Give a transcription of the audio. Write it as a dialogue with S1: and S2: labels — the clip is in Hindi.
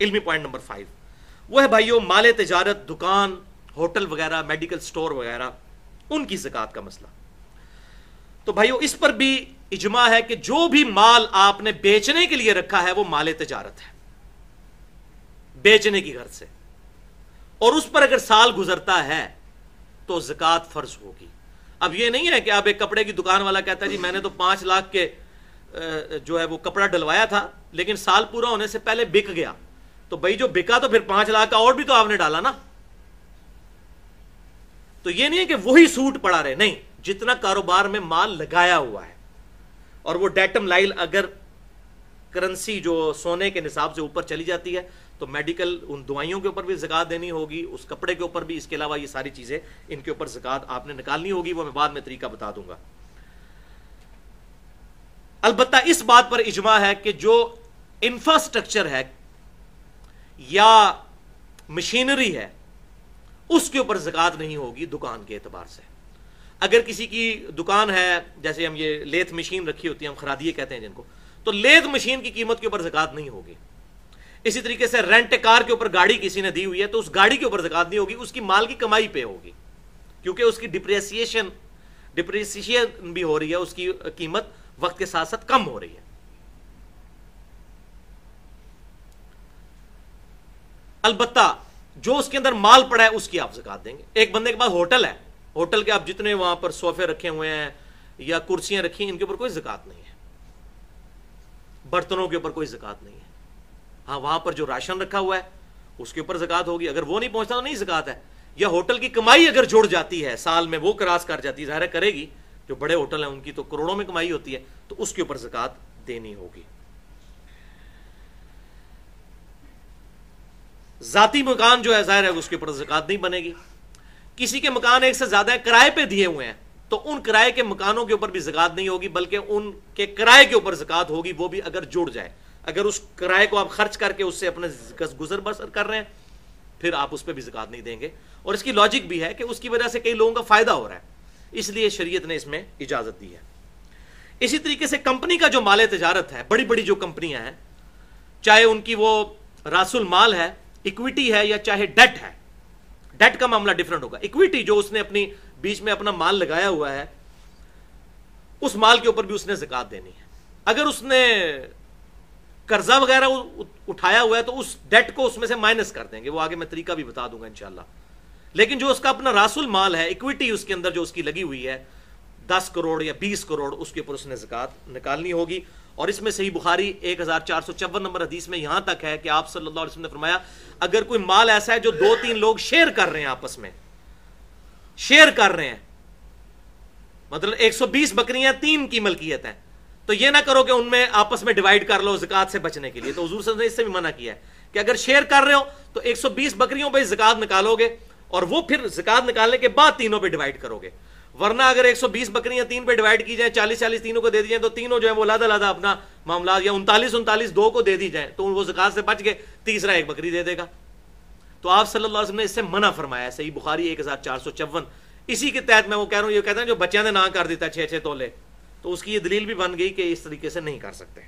S1: इल्मी पॉइंट नंबर फाइव। वो है भाइयों, माल तजारत, दुकान, होटल वगैरह, मेडिकल स्टोर वगैरह, उनकी जक़ात का मसला। तो भाइयों, इस पर भी इजमा है कि जो भी माल आपने बेचने के लिए रखा है, वो माल तजारत है। बेचने की घर से। और उस पर अगर साल गुजरता है तो जक़ात फ़र्ज़ होगी। अब ये नहीं है कि आप एक कपड़े की दुकान वाला कहता है, जी, मैंने तो पाँच लाख के जो है वो कपड़ा डलवाया था, लेकिन साल पूरा होने से पहले बिक गया। तो भाई जो बिका तो फिर पाँच लाख का और भी तो आपने डाला ना। तो ये नहीं है कि वही सूट पड़ा रहे, नहीं, जितना कारोबार में माल लगाया हुआ है। और वो डेटम लाइल अगर करेंसी जो सोने के निसाब से ऊपर चली जाती है तो मेडिकल उन दवाइयों के ऊपर भी जक़ात देनी होगी, उस कपड़े के ऊपर भी, इसके अलावा ये सारी चीज़ें, इनके ऊपर जक़ात आपने निकालनी होगी, वो मैं बाद में तरीका बता दूँगा। अलबत्ता इस बात पर इजमा है कि जो इंफ्रास्ट्रक्चर है या मशीनरी है, उसके ऊपर जक़ात नहीं होगी दुकान के अतबार से। अगर किसी की दुकान है, जैसे हम ये लेथ मशीन रखी होती है, हम खरादिए कहते हैं जिनको तो लेथ मशीन की कीमत के ऊपर जक़ात नहीं होगी। इसी तरीके से रेंट कार के ऊपर गाड़ी किसी ने दी हुई है तो उस गाड़ी के ऊपर जक़ात नहीं होगी, उसकी माल की कमाई पे होगी। क्योंकि उसकी डिप्रेसिएशन डिप्रेसिएशन भी हो रही है, उसकी कीमत वक्त के साथ साथ कम हो रही है। अलबत्ता, जो उसके अंदर माल पड़ा है, उसकी आप जक़ात देंगे। एक बंदे के पास होटल है। होटल के आप जितने वहाँ पर सोफे रखे हुए हैं या कुर्सियाँ रखी हैं, इनके ऊपर कोई जक़ात नहीं है। बर्तनों के ऊपर कोई जक़ात नहीं है। हाँ वहाँ पर जो राशन रखा हुआ है, उसके ऊपर जक़ात होगी। अगर वो नहीं पहुँचता तो नहीं जक़ात है। या होटल की कमाई अगर जुड़ जाती है, साल में वो क्रॉस कर जाती है, ज़ाहिर करेगी। जो बड़े होटल हैं, उनकी तो करोड़ों में कमाई होती है तो उसके ऊपर जक़ात देनी होगी। जाती मकान जो है, ज़ाहिर है उसके ऊपर जक़ात नहीं बनेगी। किसी के मकान एक से ज़्यादा किराए पे दिए हुए हैं तो उन किराए के मकानों के ऊपर भी जक़ात नहीं होगी, बल्कि उनके किराए के ऊपर जक़ात होगी, वो भी अगर जुड़ जाए। अगर उस किराए को आप खर्च करके उससे अपने गुजर बसर कर रहे हैं, फिर आप उस पर भी जिकात नहीं देंगे। और इसकी लॉजिक भी है कि उसकी वजह से कई लोगों का फ़ायदा हो रहा है, इसलिए शरीयत ने इसमें इजाज़त दी है। इसी तरीके से कंपनी का जो माल तजारत है बड़ी बड़ी जो कंपनियाँ हैं, चाहे उनकी वो रासुल माल है इक्विटी है या चाहे डेट है डेट का मामला डिफरेंट होगा। इक्विटी जो उसने अपनी बीच में अपना माल लगाया हुआ है, उस माल के ऊपर भी उसने जिकात देनी है। अगर उसने कर्जा वगैरह उठाया हुआ है तो उस डेट को उसमें से माइनस कर देंगे। वो आगे मैं तरीका भी बता दूँगा इंशाला लेकिन जो उसका अपना रासुल माल है इक्विटी उसके अंदर जो उसकी लगी हुई है दस करोड़ या बीस करोड़ उसके ऊपर उसने जक़ात निकालनी होगी। और इसमें सही बुखारी एक हज़ार चार सौ चौवन नंबर हदीस में यहाँ तक है कि आप सल्लल्लाहु अलैहि वसल्लम ने फरमाया, अगर कोई माल ऐसा है जो दो तीन लोग शेयर कर रहे हैं आपस में, शेयर कर रहे हैं मतलब 120 बकरियाँ तीन की मलकियत है तो ये ना करो कि उनमें आपस में डिवाइड कर लो जक़ात से बचने के लिए। तो हजूर ने इससे भी मना किया है कि अगर शेयर कर रहे हो तो 120 बकरियों पर जक़ात निकालोगे और वो फिर जक़ात निकालने के बाद तीनों पर डिवाइड करोगे। वरना अगर 120 बकरियाँ तीन पे डिवाइड की जाए 40 40 तीनों को दे दी जाए तो तीनों जो है वो लादा लादा अपना मामला या उनतालीस उनतालीस दो को दे दी जाए तो वो जक़ात से बच गए, तीसरा एक बकरी दे देगा। तो आप सल्लल्लाहु ने इससे मना फरमाया, सही बुखारी एक हज़ार चार सौ चौवन। इसी के तहत मैं वो कह रहा हूँ, ये कहते हैं जो बच्चों ने ना कर देता छह छह तोले तो उसकी ये दलील भी बन गई कि इस तरीके से नहीं कर सकते।